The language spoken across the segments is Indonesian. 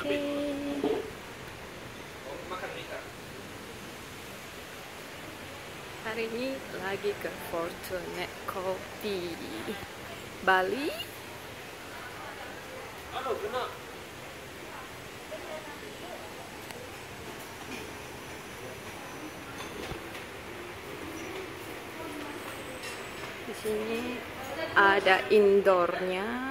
Oke. Hari ini lagi ke Fortune Coffee Bali. Di sini ada indoornya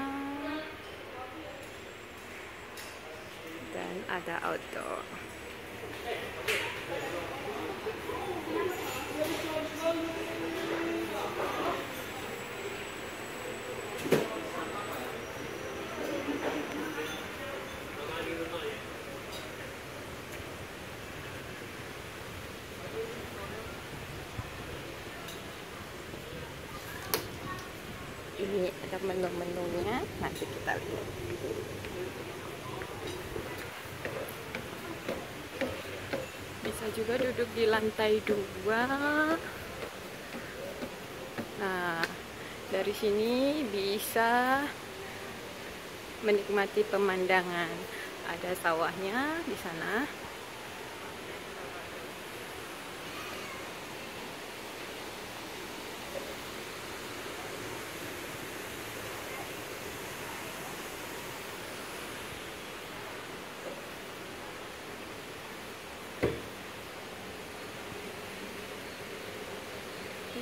dan ada outdoor. Ini ada menu-menunya, nanti kita lihat. Juga duduk di lantai dua. Nah, dari sini bisa menikmati pemandangan. Ada sawahnya di sana.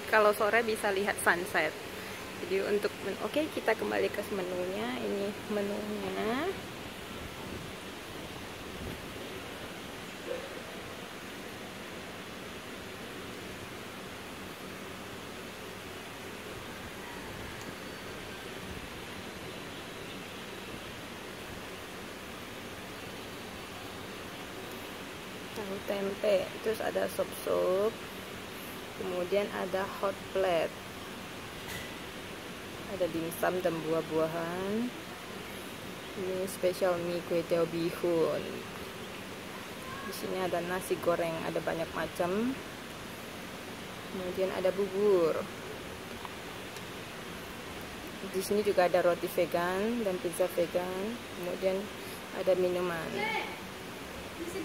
Kalau sore bisa lihat sunset. Jadi untuk oke okay, kita kembali ke menunya. Ini menunya. Tahu tempe terus ada sup-sup kemudian ada hot plate. Ada dimsum dan buah-buahan. Ini spesial mie kue tiaw bihun. Di sini ada nasi goreng ada banyak macam. Kemudian ada bubur. Di sini juga ada roti vegan dan pizza vegan. Kemudian ada minuman. Isi